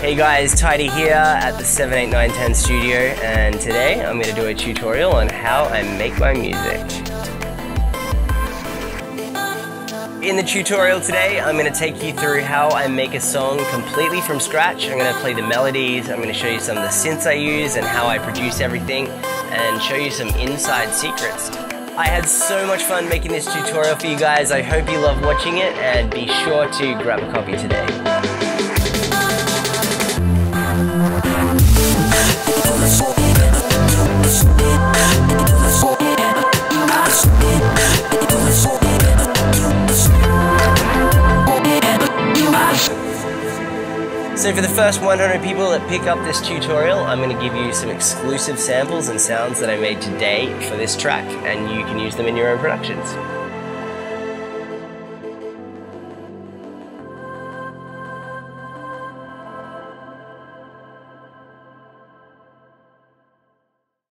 Hey guys, tyDi here at the 789ten studio and today I'm going to do a tutorial on how I make my music. In the tutorial today, I'm going to take you through how I make a song completely from scratch. I'm going to play the melodies, I'm going to show you some of the synths I use and how I produce everything and show you some inside secrets. I had so much fun making this tutorial for you guys. I hope you love watching it and be sure to grab a copy today. So for the first 100 people that pick up this tutorial, I'm going to give you some exclusive samples and sounds that I made today for this track, and you can use them in your own productions.